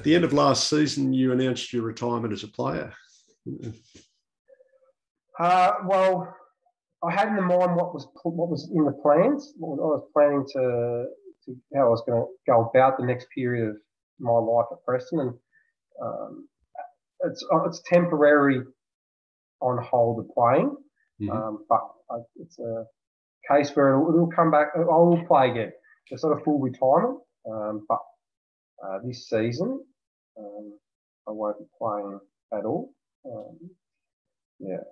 At the end of last season, you announced your retirement as a player. Uh, well, I had in mind what was what was in the plans. I was planning to, to how I was going to go about the next period of my life at Preston, and um, it's it's temporary on hold of playing, mm-hmm. um, but it's a case where it'll, it'll, come back. I will play again. It's not a full retirement, um, but uh, this season um, I won't be playing at all. Um, yeah,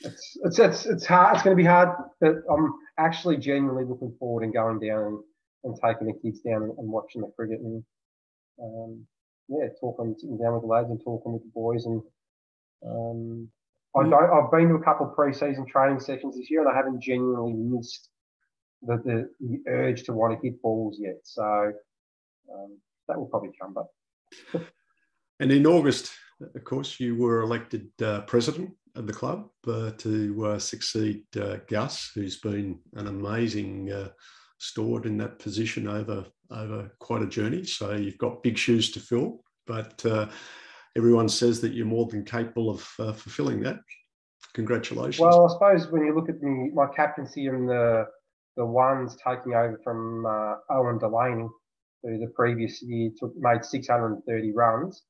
it's, it's it's it's hard. It's going to be hard, but I'm actually genuinely looking forward and going down and, and taking the kids down and, and watching the cricket and um, yeah, talking sitting down with the lads and talking with the boys and um, I mm. don't, I've been to a couple of pre-season training sessions this year and I haven't genuinely missed the, the, the urge to want to hit balls yet. So um, that will probably come back. and in August, of course, you were elected uh, president of the club uh, to uh, succeed uh, Gus, who's been an amazing uh, steward in that position over over quite a journey. So you've got big shoes to fill, but everyone says that you're more than capable of fulfilling that. Congratulations. Well, I suppose when you look at my captaincy and the the ones taking over from Owen Delaney, who the previous year took made 630 runs.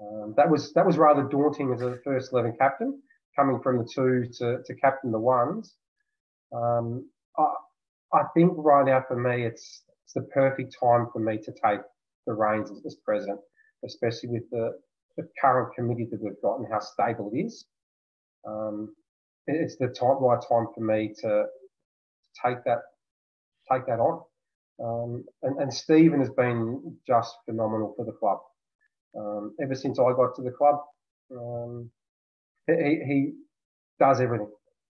Um, that was that was rather daunting as a first eleven captain, coming from the two to, to captain the ones. Um, I, I think right now for me, it's it's the perfect time for me to take the reins as, president, especially with the, the current committee that we've got and how stable it is. Um, it's the time, right time for me to take that take that on. Um, and, and Stephen has been just phenomenal for the club. Um, ever since I got to the club, um, he, he does everything.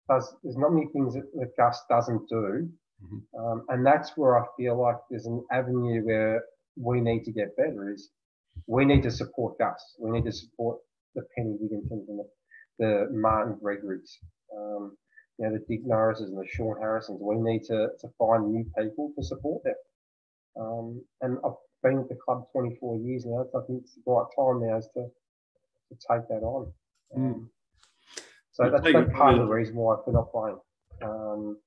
Does there's not many things that, that Gus doesn't do, mm-hmm. um, and that's where I feel like there's an avenue where we need to get better. Is we need to support Gus. We need to support the Penny Wigginton and the, the Martin Gregories. Um, you know, the Dick Norrises and the Sean Harrisons. We need to, to find new people to support them. Um, and I've been at the club 24 years now, so I think it's the right time now is to, to take that on. Mm. So that's, that's part of the reason why we're not playing. Um,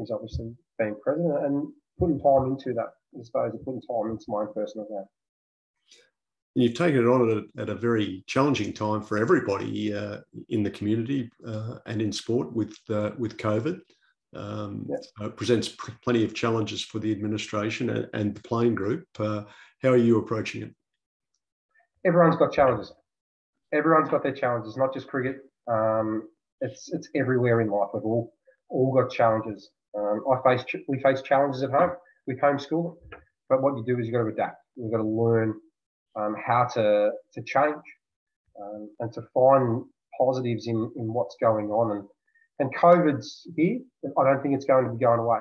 is obviously being president and putting time into that, I suppose, and putting time into my own personal game. You've taken it on at a, at a very challenging time for everybody uh, in the community uh, and in sport with uh, with COVID. Um, yeah. presents pr- plenty of challenges for the administration and, and the playing group. Uh, how are you approaching it? Everyone's got challenges. Everyone's got their challenges, not just cricket. Um, it's it's everywhere in life. We've all all got challenges. Um, I face we face challenges at home. We homeschool, but what you do is you've got to adapt. You've got to learn um, how to to change um, and to find positives in in what's going on. And and COVID's here. I don't think it's going to be going away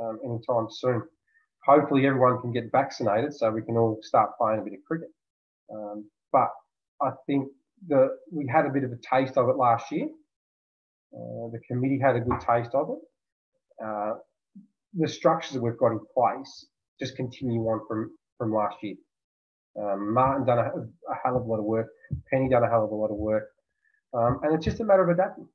um, anytime soon. Hopefully, everyone can get vaccinated so we can all start playing a bit of cricket. Um, but I think that we had a bit of a taste of it last year. Uh, the committee had a good taste of it. Uh, the structures that we've got in place just continue on from, from last year. Um, Martin done a, a, hell of a lot of work. Penny done a hell of a lot of work. Um, and it's just a matter of adapting.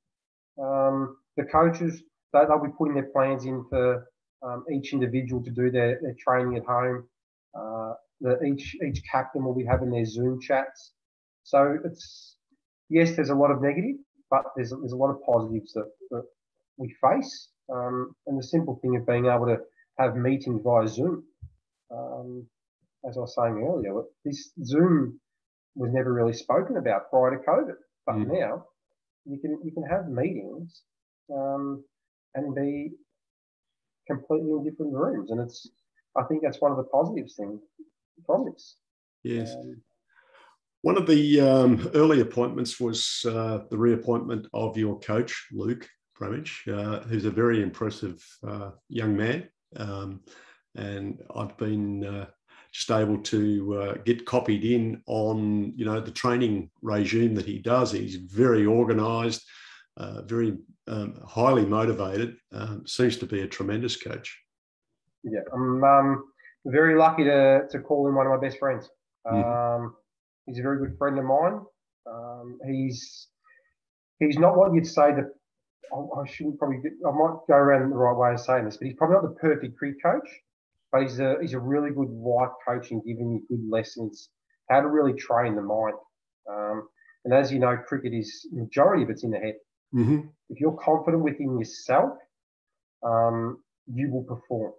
Um, the coaches, they, will be putting their plans in for um, each individual to do their, their training at home. Uh, the, each each captain will be having their Zoom chats. So it's yes, there's a lot of negative, but there's there's a lot of positives that, that we face. Um, and the simple thing of being able to have meetings via Zoom. Um, as I was saying earlier, this Zoom was never really spoken about prior to COVID, but mm. now you can you can have meetings um, and be completely in different rooms, and it's I think that's one of the positives things from this. Yes. Um, one of the um, early appointments was uh, the reappointment of your coach, Luke Bramage, uh, who's a very impressive uh, young man. Um, and I've been uh, just able to uh, get copied in on, you know, the training regime that he does. He's very organised, uh, very um, highly motivated. Um, seems to be a tremendous coach. Yeah, I'm um, very lucky to, to call him one of my best friends. Mm. He's a very good friend of mine. Um, he's he's not what you'd say that I, I shouldn't probably. I might go around the right way of saying this, but he's probably not the perfect cricket coach. But he's a he's a really good life coach and giving you good lessons how to really train the mind. Um, and as you know, cricket is majority of it's in the head. Mm-hmm. If you're confident within yourself, um, you will perform.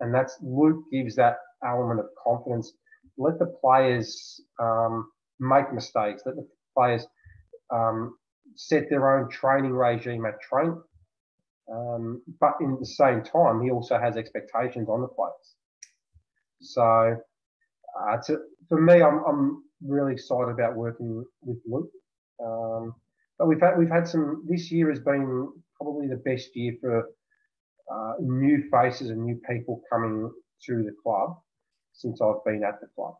And that's Luke gives that element of confidence. Let the players um, make mistakes. Let the players um, set their own training regime at training. Um, but in the same time, he also has expectations on the players. So, uh, to, for me, I'm, I'm really excited about working with Luke. Um, but we've had we've had some. This year has been probably the best year for uh, new faces and new people coming to the club since I've been at the club.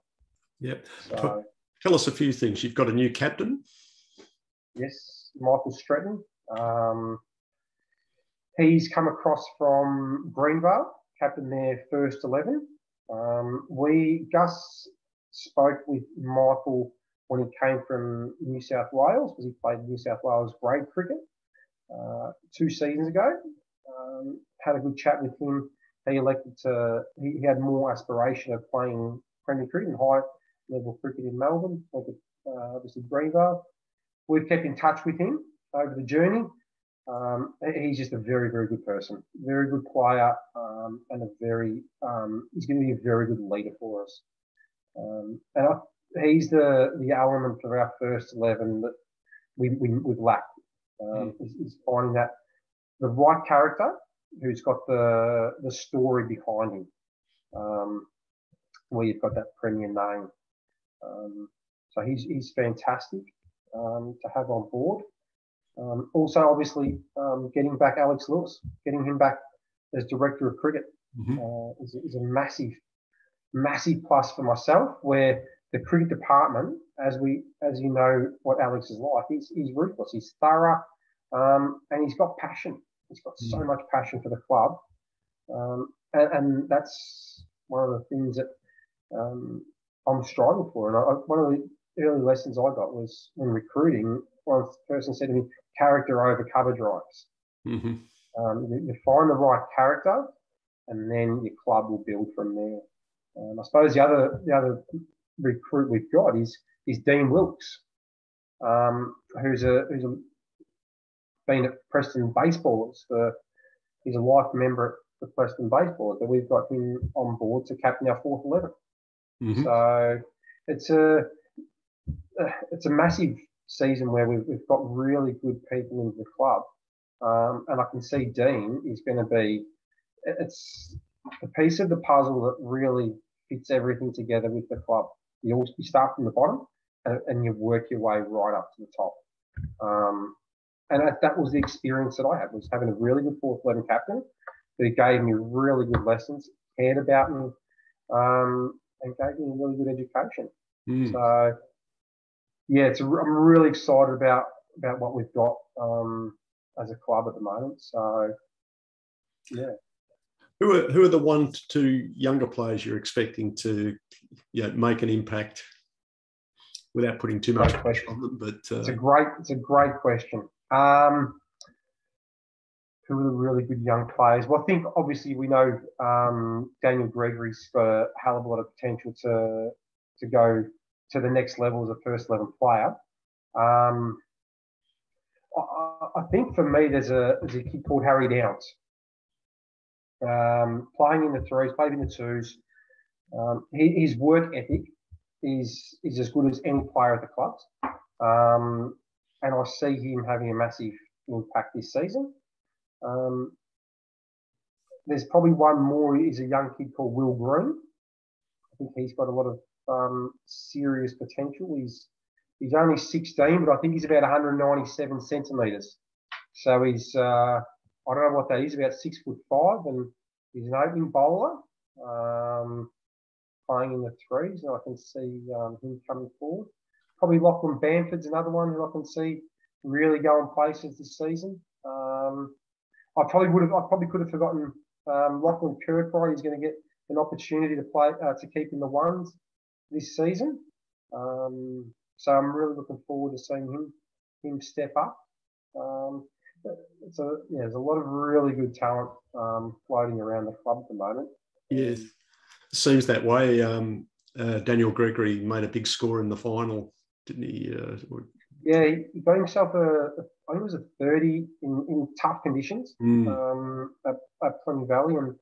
Yep. So, Tell us a few things. You've got a new captain. Yes, Michael Stretton. Um, he's come across from Greenvale, captain their first eleven. Um, we Gus spoke with Michael when he came from New South Wales because he played New South Wales grade cricket uh, two seasons ago. Um, had a good chat with him. He elected to. He, he, had more aspiration of playing Premier cricket and high level cricket in Melbourne, like uh, obviously Greenvale. We've kept in touch with him over the journey. Um, he's just a very, very good person, very good player, um, and a very um, he's going to be a very good leader for us. Um, and I, he's the the element of our first eleven that we, we have lacked. Um, mm. is, is, finding that the right character who's got the the story behind him, um, where you've got that premier name. Um, so he's he's fantastic um, to have on board. Um, also, obviously, um, getting back Alex Lewis, getting him back as director of cricket mm-hmm. uh, is, is, a massive, massive plus for myself. Where the cricket department, as we, as you know, what Alex is like, he's, he's ruthless, he's thorough, um, and he's got passion. He's got mm-hmm. so mm. much passion for the club, um, and, and, that's one of the things that um, I'm striving for. And I, one of the early lessons I got was when recruiting. One person said to me, "Character over cover drives." Mm-hmm. Um, you, you, find the right character, and then your club will build from there. Um, I suppose the other the other recruit we've got is is Dean Wilkes, um, who's a who's a, been at Preston Baseballers for he's a life member at the Preston Baseballers, but we've got him on board to captain our fourth 11 mm-hmm. So it's a it's a massive season where we've, we've got really good people in the club, um, and I can see Dean is going to be it's the piece of the puzzle that really fits everything together with the club. You, you start from the bottom and, and, you work your way right up to the top. Um, and that, that, was the experience that I had was having a really good fourth eleven captain who gave me really good lessons, cared about me, um, and gave me a really good education. Mm. So yeah, it's I'm really excited about about what we've got um, as a club at the moment. So yeah. Who are who are the one to two younger players you're expecting to you know, make an impact without putting too much pressure on them? But uh... it's a great it's a great question. Um, who are the really good young players? Well, I think obviously we know um, Daniel Gregory's got a hell of a lot of potential to to go to the next level as a first level player. Um, I, I, think for me, there's a there's a kid called Harry Downs um, playing in the threes, playing in the twos. Um, his work ethic is is as good as any player at the clubs, um, and I see him having a massive impact this season. Um, there's probably one more. is a young kid called Will Green. I think he's got a lot of um, serious potential. He's he's only 16, but I think he's about 197 centimeters. So he's uh, I don't know what that is, about six foot five, and he's an opening bowler, um, playing in the threes, and I can see um, him coming forward. Probably Lachlan Bamford's another one who I can see really going places this season. Um, I probably would have, I probably could have forgotten um, Lachlan Kirkbride. He's going to get an opportunity to play uh, to keep in the ones this season. Um, so I'm really looking forward to seeing him him step up. Um, it's a yeah, there's a lot of really good talent um, floating around the club at the moment. Yes, seems that way. Um, uh, Daniel Gregory made a big score in the final, didn't he? Uh, yeah, he got himself a, I think it was a 30 in, in tough conditions mm. um, at, at Plenty Valley, and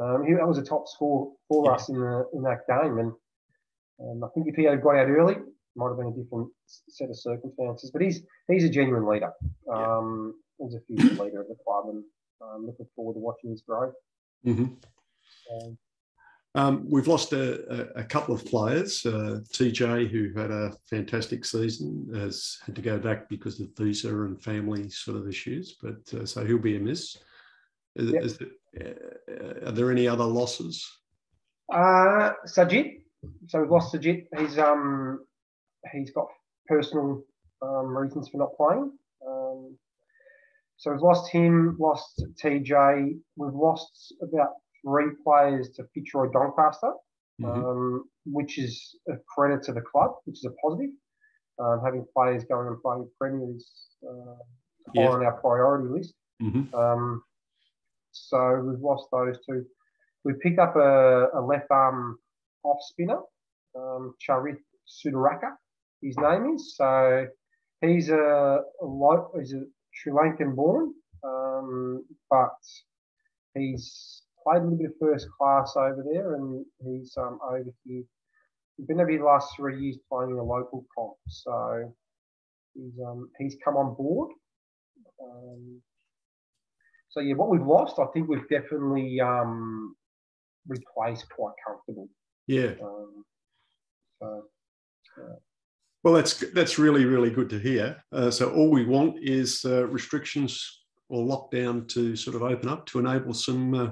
um, he, that was a top score for yeah. us in the in that game. And um, I think if he had got out early, it might have been a different set of circumstances. But he's he's a genuine leader. Um, yeah. He's a future leader of the club, and I'm looking forward to watching his growth. Mm-hmm. Um, um, we've lost a, a, a, couple of players. Uh, TJ, who had a fantastic season, has had to go back because of visa and family sort of issues, but uh, so he'll be a miss. Is, yep. is there, uh, are there any other losses? Uh, Sajid. So we've lost Sajid. He's um he's got personal um, reasons for not playing. Um, so we've lost him, lost TJ. We've lost about three players to Fitzroy Doncaster, mm-hmm. um, which is a credit to the club, which is a positive. Um, having players going and playing Premier is uh, yeah. on our priority list. Mm-hmm. Um, so we've lost those two. We picked up a, a left arm off spinner, um, Charith Sudaraka, his name is. So he's a, a he's a Sri Lankan born, um, but he's played a little bit of first class over there, and he's um, over here. He's been over the last three years playing in a local comp, so he's um, he's come on board. Um, so yeah, what we've lost, I think we've definitely um, replaced quite comfortable. Yeah. Um, so. Yeah. Well, that's that's really really good to hear. Uh, so all we want is uh, restrictions or lockdown to sort of open up to enable some uh,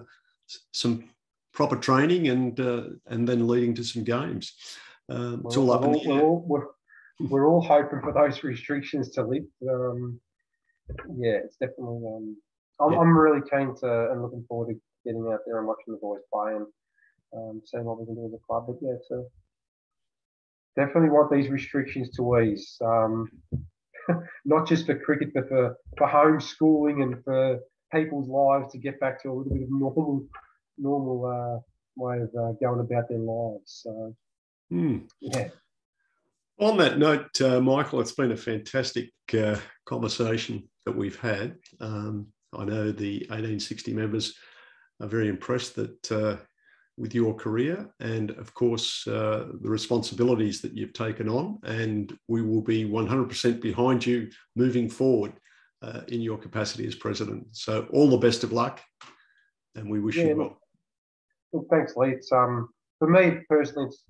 some proper training and uh, and then leading to some games. Um, it's all up in the air. We're all, we're, we're all hoping for those restrictions to lift. Um, yeah, it's definitely. Um, I'm, yeah. I'm really keen to and looking forward to getting out there and watching the boys play and um, seeing what we can do as a club. But yeah, so definitely want these restrictions to ease. Um, not just for cricket, but for, for homeschooling and for people's lives to get back to a little bit of normal normal uh, way of uh, going about their lives. So, mm. yeah. On that note, uh, Michael, it's been a fantastic uh, conversation that we've had. Um, I know the 1860 members are very impressed that uh, with your career and, of course, uh, the responsibilities that you've taken on. And we will be 100% behind you moving forward uh, in your capacity as president. So all the best of luck, and we wish yeah, you well. Look, thanks, Lee. It's um for me personally, it's,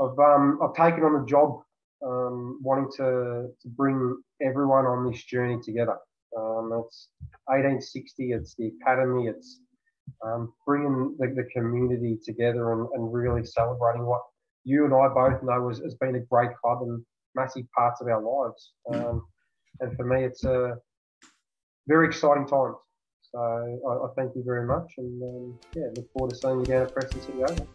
I've um I've taken on the job, um, wanting to to bring everyone on this journey together. Um, it's 1860. It's the academy. It's um, bringing the, the community together and, and really celebrating what you and I both know has, has been a great club and massive parts of our lives. Um, and for me, it's a very exciting time. So I, I thank you very much, and um, yeah, look forward to seeing you down at Preston City Oval.